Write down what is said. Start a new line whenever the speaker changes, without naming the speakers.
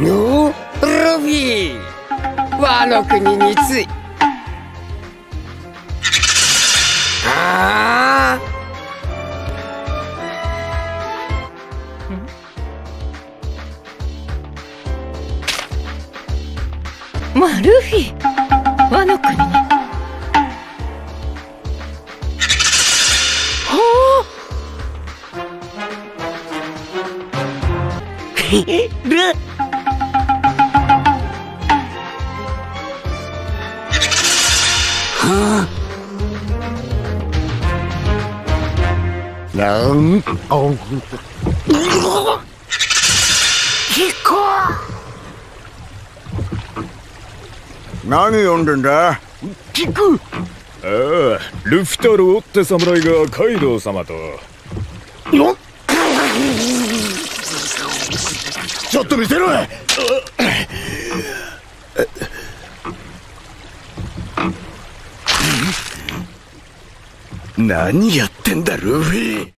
のルフィワノ国につい。ああ
まあルフィ。ワノ国に。は
ル はあなん
何読んでんだ？
キク
ああルフィ太郎って侍がカイドウ様と。
よっ。
ちょっと見せろ
何やってんだルフィ。